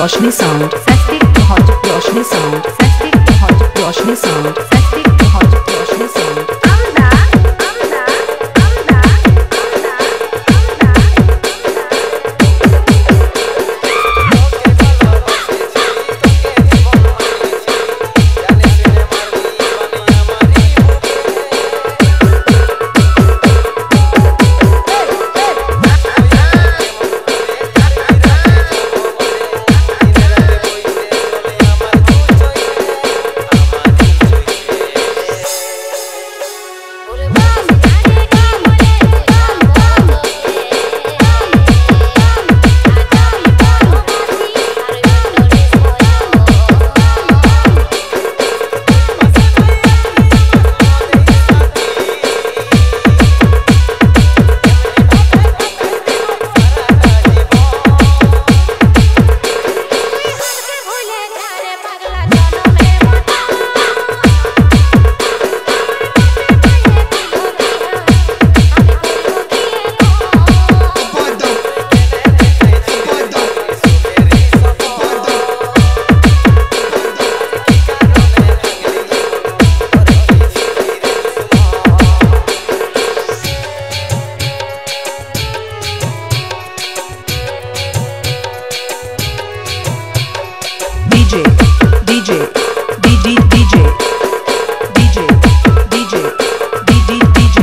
रोशनी sound factory बहुत रोशनी sound factory बहुत रोशनी sound DJ DJ DJ, DJ DJ DJ DJ, DJ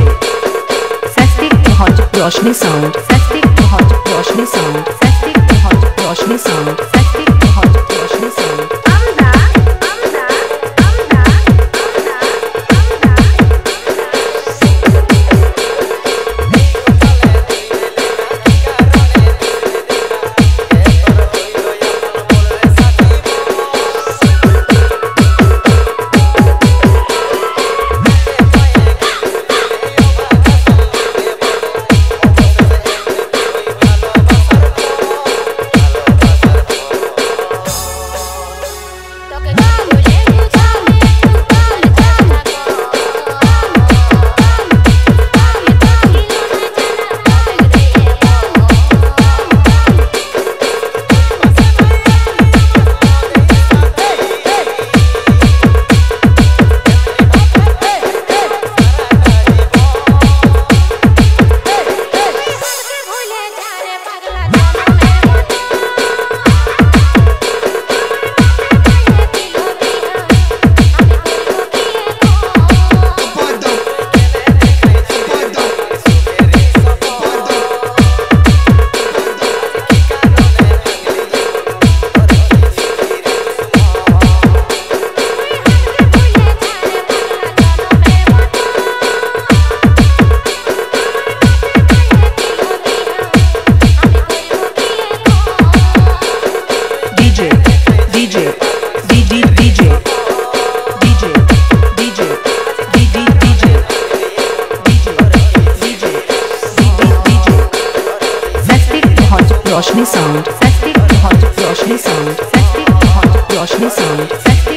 factory बहुत रोशनी साउंड फैक्ट्री बहुत रोशनी साउंड फैक्ट्री बहुत रोशनी sound रोशनी साउंड फैक्ट्री बहुत रोशनी साउंड फैक्ट्री बहुत रोशनी साउंड फैक्ट्री